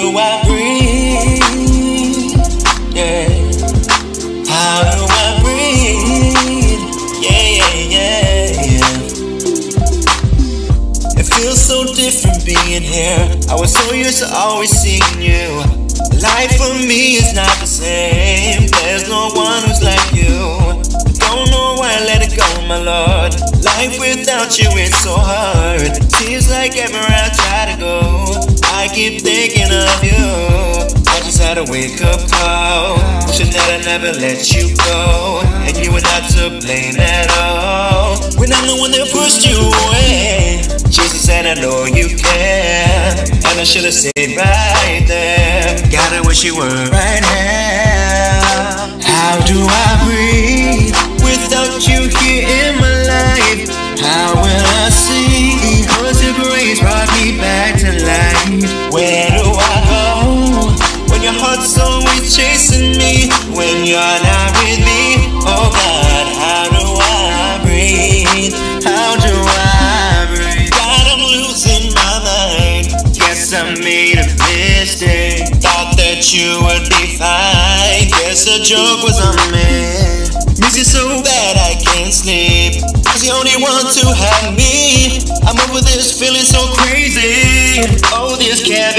do I breathe? Yeah. How do I breathe? Yeah, yeah, yeah, yeah. It feels so different being here. I was so used to always seeing you. Life for me is not the same. There's no one who's like you. Don't know why I let it go, my lord. Life without you is so hard. Seems like everywhere I try to go, I keep thinking had a wake up call. Wishing that I never let you go. And you were not to blame at all. When I'm the one that pushed you away. Jesus said, I know you care. And I should have stayed right there. Gotta wish you were right here. How do I breathe without you here in my Heart's always chasing me. When you're not with me. Oh God, how do I breathe? How do I breathe? God, I'm losing my mind. Guess I made a mistake. Thought that you would be fine. Guess the joke was on me. Miss you so bad I can't sleep. Cause the only one to have me. I'm over this feeling so crazy. Oh, this can't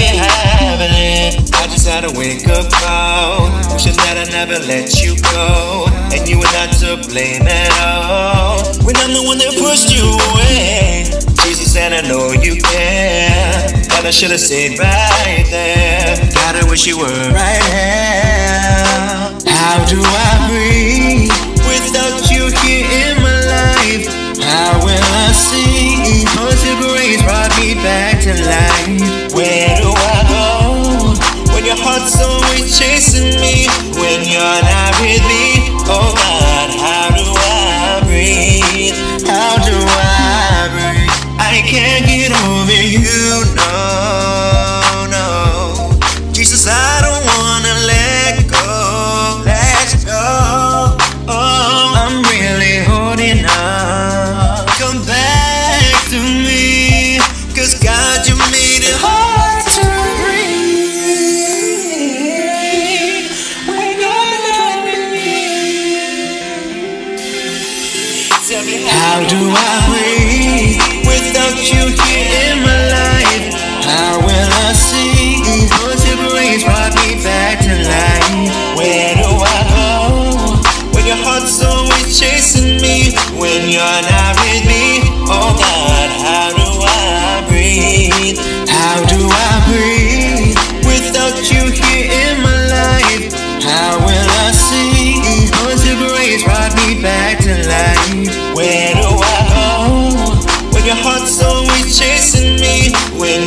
I a wake up call. Wishing that I never let you go. And you were not to blame at all. When I'm the one that pushed you away. Jesus and I know you care. And I should have stayed right there. Gotta wish you were right here. How do I breathe without you here in my life? How will I see? Cause your grace brought me back to life. When how do I breathe without you here in my life? How will I see? Cause your grace brought me back to life. Where do I go? When your heart's always chasing me. When you're not with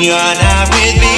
you're not with me.